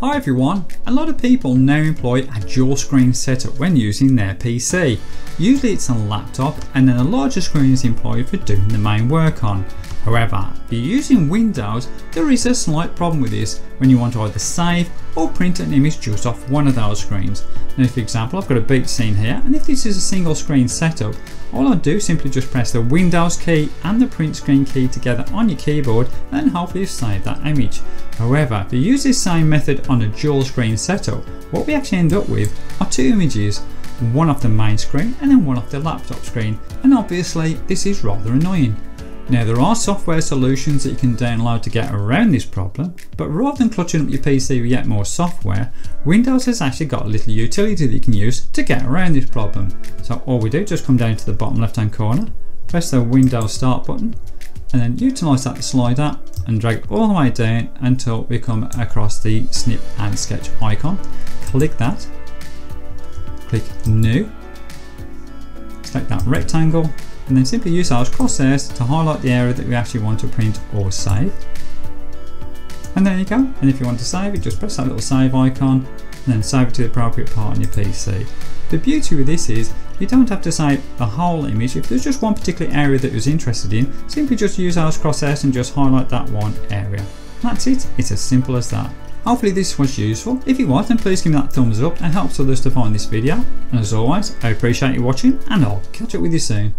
Hi everyone, a lot of people now employ a dual screen setup when using their PC. Usually it's a laptop and then a larger screen is employed for doing the main work on. However, if you're using Windows, there is a slight problem with this when you want to either save or print an image just off one of those screens. Now for example, I've got a beat scene here and if this is a single screen setup, all I do is simply just press the Windows key and the print screen key together on your keyboard and hopefully you've saved that image. However, if you use this same method on a dual screen setup, what we actually end up with are two images one off the main screen and then one off the laptop screen and obviously this is rather annoying. Now there are software solutions that you can download to get around this problem, but rather than clutching up your PC with yet more software, Windows has actually got a little utility that you can use to get around this problem. So all we do is just come down to the bottom left hand corner, press the Windows Start button, and then utilise that slider and drag all the way down until we come across the snip and sketch icon. Click that, click New, select that rectangle and then simply use our crosshairs to highlight the area that we actually want to print or save. And there you go. And if you want to save it, just press that little save icon and then save it to the appropriate part on your PC. The beauty with this is you don't have to save the whole image. If there's just one particular area that you're interested in, simply just use those crosshairs and just highlight that one area. That's it. It's as simple as that. Hopefully this was useful. If it was then please give me that thumbs up. It helps others to find this video. And as always, I appreciate you watching and I'll catch up with you soon.